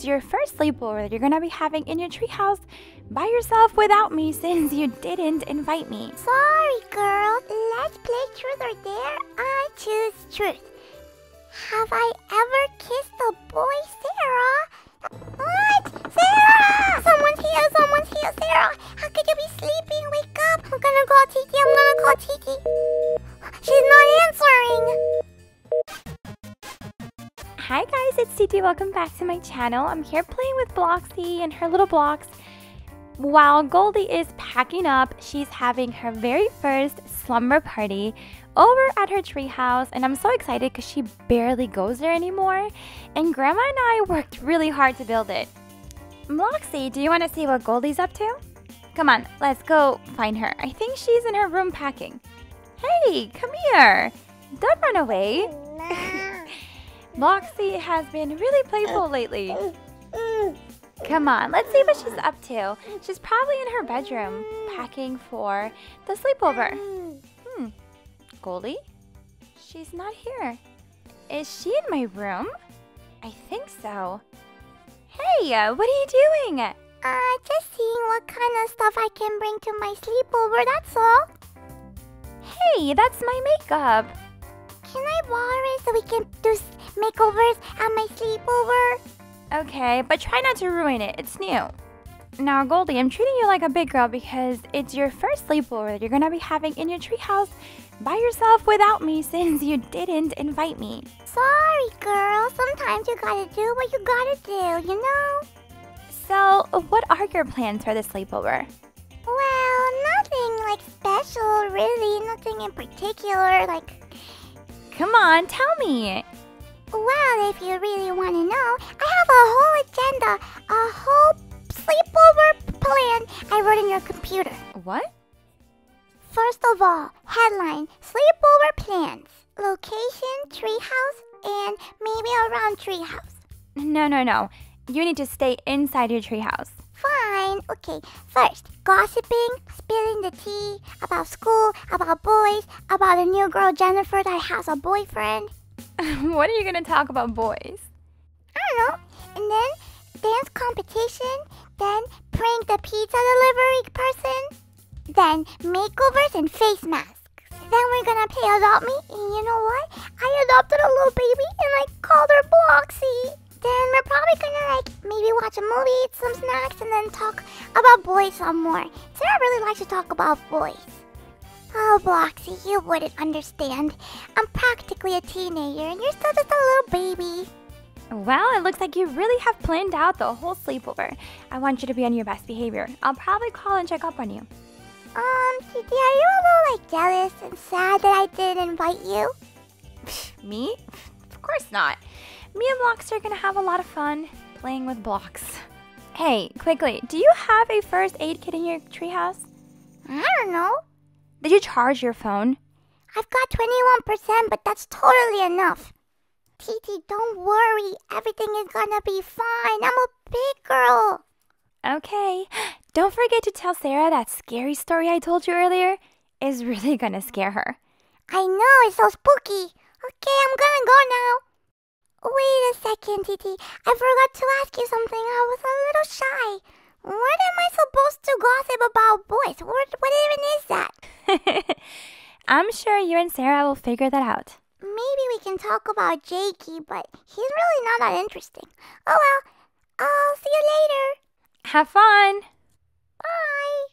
it's your first sleepover that you're gonna be having in your treehouse by yourself without me since you didn't invite me. Sorry, girl. Let's play truth or dare. I choose truth. Have I ever kissed a boy, Sarah? What? Sarah! Someone's here, someone's here, Sarah! How could you be sleeping? Wake up! I'm gonna call Titi, I'm gonna call Titi. She's not answering! Hi guys, it's Titi. Welcome back to my channel. I'm here playing with Bloxy and her little blocks. While Goldie is packing up, she's having her very first slumber party over at her treehouse, and I'm so excited because she barely goes there anymore. And Grandma and I worked really hard to build it. Bloxy, do you want to see what Goldie's up to? Come on, let's go find her. I think she's in her room packing. Hey, come here. Don't run away. Bloxy has been really playful lately. Come on, let's see what she's up to. She's probably in her bedroom, packing for the sleepover. Hmm. Goldie? She's not here. Is she in my room? I think so. Hey, uh, what are you doing? Uh, just seeing what kind of stuff I can bring to my sleepover, that's all. Hey, that's my makeup. Can I borrow it so we can do makeovers at my sleepover? Okay, but try not to ruin it. It's new. Now, Goldie, I'm treating you like a big girl because it's your first sleepover that you're gonna be having in your treehouse by yourself without me since you didn't invite me. Sorry, girl. Sometimes you gotta do what you gotta do, you know? So, what are your plans for the sleepover? Well, nothing like special, really. Nothing in particular. Like, Come on, tell me. Well, if you really want to know, I have a whole agenda, a whole sleepover plan I wrote in your computer. What? First of all, headline Sleepover plans. Location, treehouse, and maybe around treehouse. No, no, no. You need to stay inside your treehouse. Fine. Okay. First, gossiping, spilling the tea about school, about boys, about a new girl Jennifer that has a boyfriend. what are you gonna talk about, boys? I don't know. And then dance competition. Then prank the pizza delivery person. Then makeovers and face masks. Then we're gonna play adopt me. And you know what? I adopted a little baby and I called her Bloxy. Then we're probably gonna like maybe watch a movie, eat some snacks, and then talk about boys some more. Sarah really likes to talk about boys. Oh, Bloxy, you wouldn't understand. I'm practically a teenager, and you're still just a little baby. Well, it looks like you really have planned out the whole sleepover. I want you to be on your best behavior. I'll probably call and check up on you. Um, Titi, are you a little like jealous and sad that I didn't invite you? Me? Of course not. Me and Blocks are gonna have a lot of fun playing with blocks. Hey, quickly, do you have a first aid kit in your treehouse? I don't know. Did you charge your phone? I've got 21%, but that's totally enough. Titi, don't worry. Everything is gonna be fine. I'm a big girl. Okay. Don't forget to tell Sarah that scary story I told you earlier is really gonna scare her. I know, it's so spooky. Okay, I'm gonna go now. Wait a second, Titi. I forgot to ask you something. I was a little shy. What am I supposed to gossip about boys? What, what even is that? I'm sure you and Sarah will figure that out. Maybe we can talk about Jakey, but he's really not that interesting. Oh well, I'll see you later. Have fun! Bye.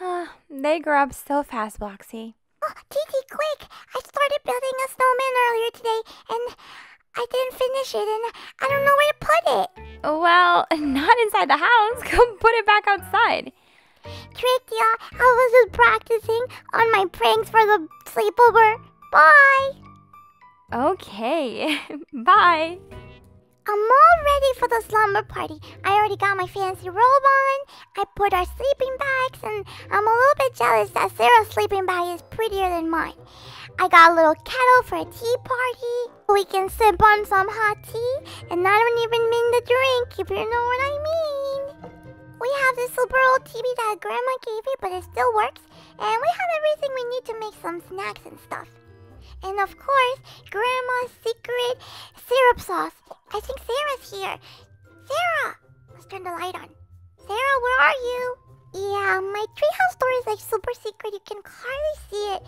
Ah, they grow up so fast, Bloxy. Oh, Titi, quick! I started building a snowman earlier today, and I didn't finish it, and I don't know where to put it. Well, not inside the house. Go put it back outside. Tricked ya! I was just practicing on my pranks for the sleepover. Bye! Okay. Bye. I'm all ready for the slumber party. I already got my fancy robe on. I put our sleeping bags, and I'm a little bit jealous that Sarah's sleeping bag is prettier than mine. I got a little kettle for a tea party. We can sip on some hot tea, and I don't even mean the drink, if you know what I mean. We have this super old TV that Grandma gave me, but it still works, and we have everything we need to make some snacks and stuff. And of course, Grandma's secret syrup sauce. I think Sarah's here. Sarah! Let's turn the light on. Sarah, where are you? Yeah, my treehouse door is like super secret. You can hardly see it.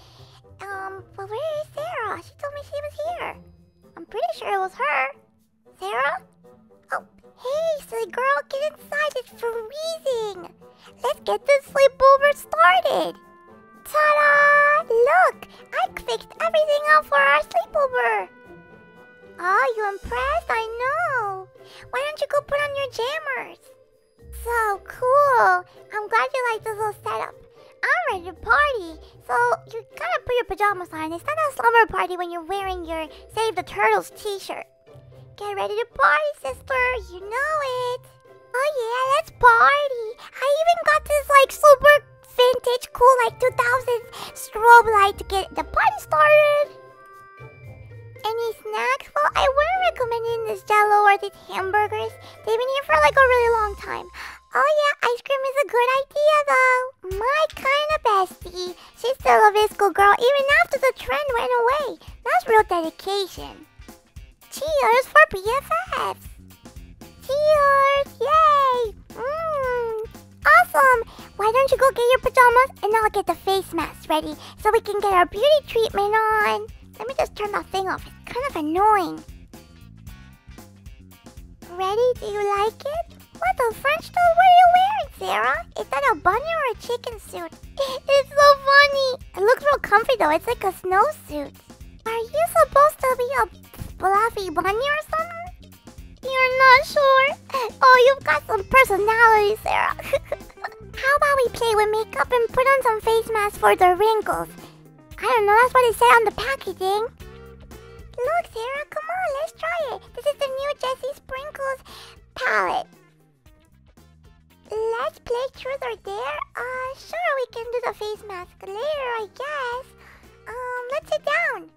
Um, but where is Sarah? She told me she was here. I'm pretty sure it was her. Sarah? It's freezing. Let's get this sleepover started. Ta-da! Look, I fixed everything up for our sleepover. Oh, you impressed? I know. Why don't you go put on your jammers? So cool. I'm glad you like this little setup. I'm ready to party. So you gotta put your pajamas on. It's not a slumber party when you're wearing your Save the Turtles t-shirt. Get ready to party, sister. You know it. Oh yeah, let's party. I even got this like super vintage cool like 2000s strobe light to get the party started. Any snacks? Well, I wouldn't recommend eating this jello or these hamburgers. They've been here for like a really long time. Oh yeah, ice cream is a good idea though. My kind of bestie. She's still a VSCO girl even after the trend went away. That's real dedication. Cheers for BFFs. Yay! Mmm. Awesome! Why don't you go get your pajamas and I'll get the face mask ready so we can get our beauty treatment on. Let me just turn that thing off. It's kind of annoying. Ready? Do you like it? What the French toast? What are you wearing, Sarah? Is that a bunny or a chicken suit? It's so funny. It looks real comfy though. It's like a snowsuit. Are you supposed to be a fluffy bunny or something? You're not sure? Oh, you've got some personality, Sarah. How about we play with makeup and put on some face masks for the wrinkles? I don't know, that's what it said on the packaging. Look, Sarah, come on, let's try it. This is the new Jessie Sprinkles palette. Let's play truth or dare. Uh, sure, we can do the face mask later, I guess. Um, let's sit down.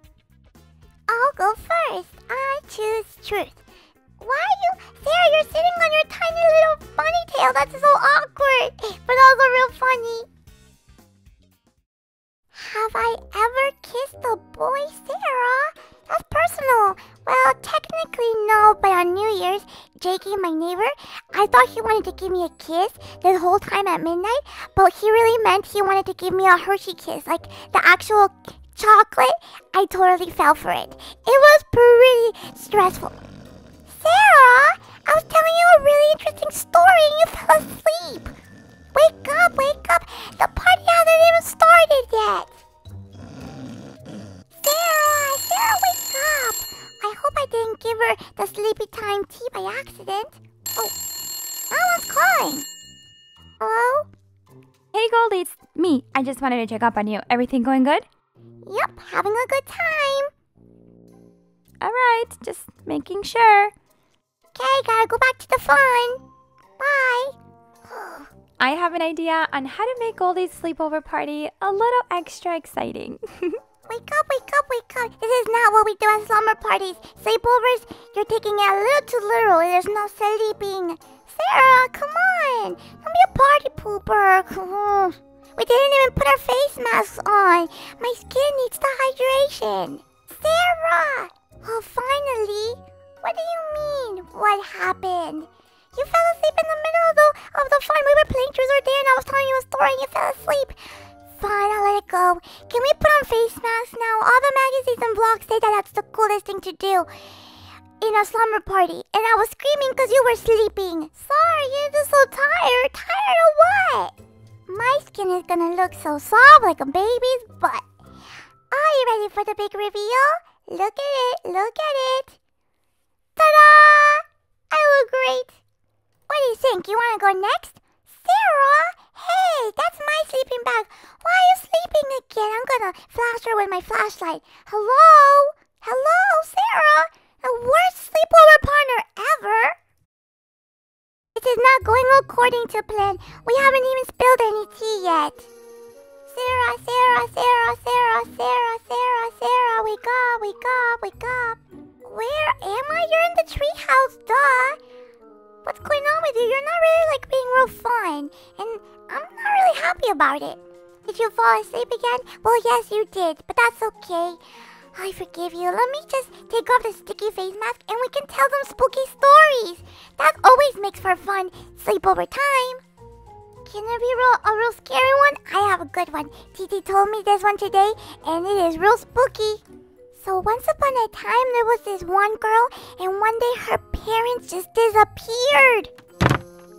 I'll go first. I choose truth. You're sitting on your tiny little bunny tail. That's so awkward, but also real funny. Have I ever kissed a boy, Sarah? That's personal. Well, technically no, but on New Year's, Jakey, my neighbor, I thought he wanted to give me a kiss the whole time at midnight, but he really meant he wanted to give me a Hershey kiss, like the actual chocolate. I totally fell for it. It was pretty stressful. Sarah, I was telling you a really interesting story and you fell asleep. Wake up, wake up. The party hasn't even started yet. Sarah, Sarah, wake up. I hope I didn't give her the sleepy time tea by accident. Oh, no one's calling. Hello? Hey Goldie, it's me. I just wanted to check up on you. Everything going good? Yep, having a good time. Alright, just making sure. Okay, gotta go back to the fun. Bye. I have an idea on how to make Goldie's sleepover party a little extra exciting. Wake up, wake up, wake up. This is not what we do at slumber parties. Sleepovers, you're taking it a little too literal. There's no sleeping. Sarah, come on. Don't be a party pooper. We didn't even put our face masks on. My skin needs the hydration. Sarah! Oh, finally. What do you mean? What happened? You fell asleep in the middle of the, of the fun. We were playing truth or dare and I was telling you a story and you fell asleep. Fine, I'll let it go. Can we put on face masks now? All the magazines and blogs say that that's the coolest thing to do in a slumber party. And I was screaming because you were sleeping. Sorry, you're just so tired. Tired of what? My skin is gonna look so soft like a baby's butt. Are you ready for the big reveal? Look at it, look at it. Ta-da! I look great. What do you think? You wanna go next? Sarah! Hey, that's my sleeping bag. Why are you sleeping again? I'm gonna flash her with my flashlight. Hello? Hello, Sarah? The worst sleepover partner ever. This is not going according to plan. We haven't even spilled any tea yet. Sarah, Sarah, Sarah, Sarah, Sarah, Sarah, Sarah, wake up, wake up, wake up. Where am I? You're in the treehouse, duh. What's going on with you? You're not really like being real fun, and I'm not really happy about it. Did you fall asleep again? Well, yes, you did, but that's okay. I forgive you. Let me just take off the sticky face mask and we can tell them spooky stories. That always makes for fun sleepover time. Can it be real, a real scary one? I have a good one. Titi told me this one today, and it is real spooky. So once upon a time, there was this one girl, and one day her parents just disappeared.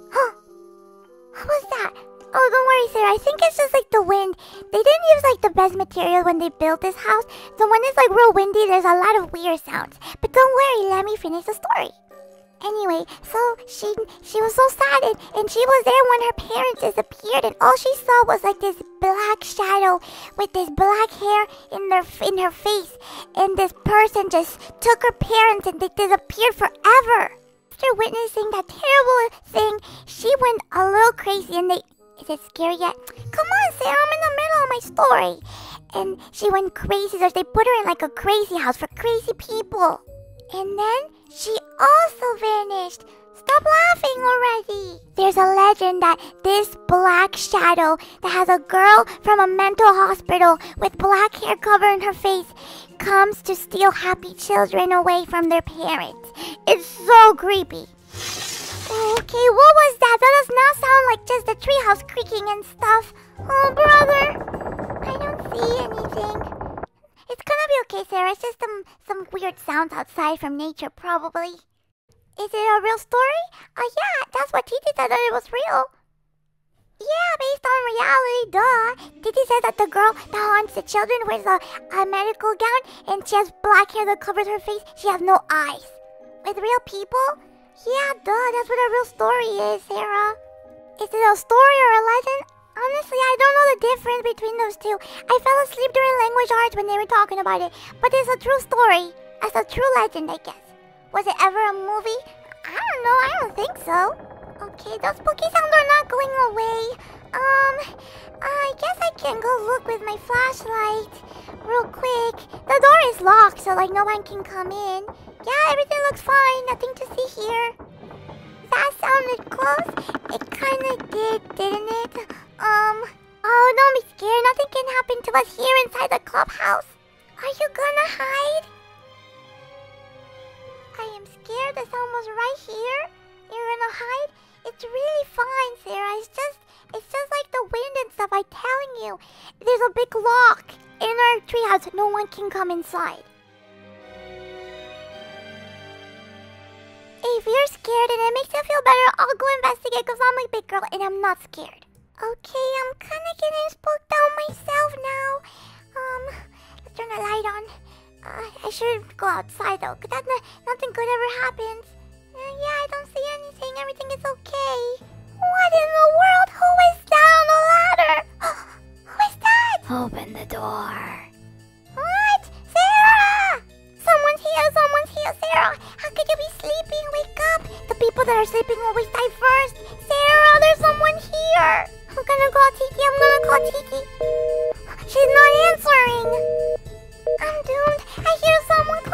Huh? What was that? Oh, don't worry, Sarah. I think it's just like the wind. They didn't use like the best material when they built this house, so when it's like real windy, there's a lot of weird sounds. But don't worry, let me finish the story. Anyway, so she she was so sad and, and she was there when her parents disappeared and all she saw was like this black shadow with this black hair in their in her face and this person just took her parents and they disappeared forever. After witnessing that terrible thing, she went a little crazy and they is it scary yet? Come on, Sarah, I'm in the middle of my story. And she went crazy, so they put her in like a crazy house for crazy people. And then she also vanished. Stop laughing already. There's a legend that this black shadow that has a girl from a mental hospital with black hair covering her face comes to steal happy children away from their parents. It's so creepy. Okay, what was that? That does not sound like just the treehouse creaking and stuff. Oh, brother. I don't see anything. It's gonna be okay, Sarah. It's just some, some weird sounds outside from nature, probably. Is it a real story? Oh, yeah, that's what Titi said that it was real. Yeah, based on reality, duh. Titi said that the girl that haunts the children wears a, a medical gown and she has black hair that covers her face. She has no eyes. With real people? Yeah, duh, that's what a real story is, Sarah. Is it a story or a legend? Honestly, I don't know the difference between those two. I fell asleep during language arts when they were talking about it, but it's a true story. It's a true legend, I guess. Was it ever a movie? I don't know, I don't think so. Okay, those spooky sounds are not going away. Um, I guess I can go look with my flashlight real quick. The door is locked, so like no one can come in. Yeah, everything looks fine. Nothing to see here. That sounded close. It kinda did, didn't it? Um, oh, don't be scared. Nothing can happen to us here inside the clubhouse. Are you gonna hide? I am scared. Sound was right here. You're gonna hide? It's really fine, Sarah. It's just, it's just like the wind and stuff. I'm telling you. There's a big lock in our treehouse. No one can come inside. If you're scared and it makes you feel better, I'll go investigate because I'm a big girl and I'm not scared. Okay, I'm kind of getting spooked out myself now. Um, let's turn the light on. Uh, I should go outside though, cause that nothing good ever happens. Uh, yeah, I don't see anything. Everything is okay. What in the world? Who is down the ladder? Who is that? Open the door. What? Sarah! Someone's here, someone's here, Sarah! How could you be sleeping? Wake up! The people that are sleeping always die first! Sarah, there's someone here! I'm gonna call Titi, I'm gonna call Titi. She's not answering. I'm doomed. I hear someone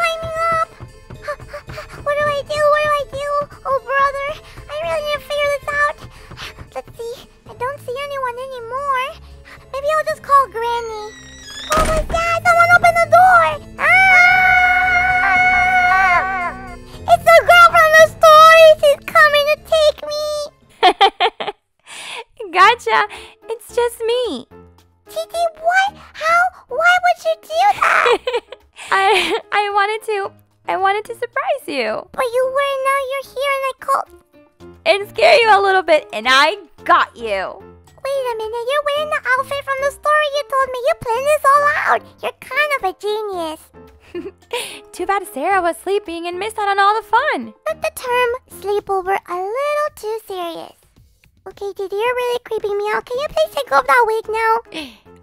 gotcha. It's just me. Titi, what? How? Why would you do that? I I wanted to I wanted to surprise you. But you were now you're here and I called and scare you a little bit and I got you. Wait a minute, you're wearing the outfit from the story you told me. You planned this all out. You're kind of a genius. Too bad Sarah was sleeping and missed out on all the fun. Took the term sleepover a little too serious. Okay, Titi, you're really creeping me out. Can you please take off that wig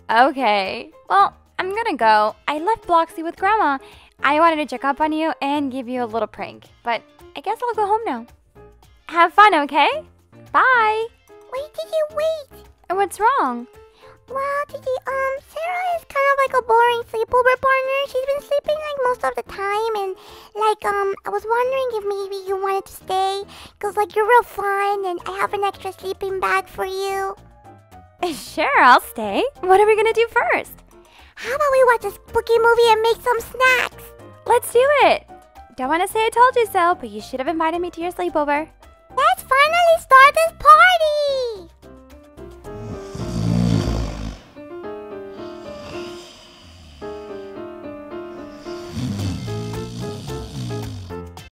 now? okay. Well, I'm gonna go. I left Bloxy with Grandma. I wanted to check up on you and give you a little prank, but I guess I'll go home now. Have fun, okay? Bye. Wait, Titi, wait. What's wrong? Well, Gigi, um, Sarah is kind of like a boring sleepover partner. She's been sleeping like most of the time, and like, um, I was wondering if maybe you wanted to stay, cause like you're real fun, and I have an extra sleeping bag for you. Sure, I'll stay. What are we gonna do first? How about we watch a spooky movie and make some snacks? Let's do it. Don't want to say I told you so, but you should have invited me to your sleepover. Let's finally start this party!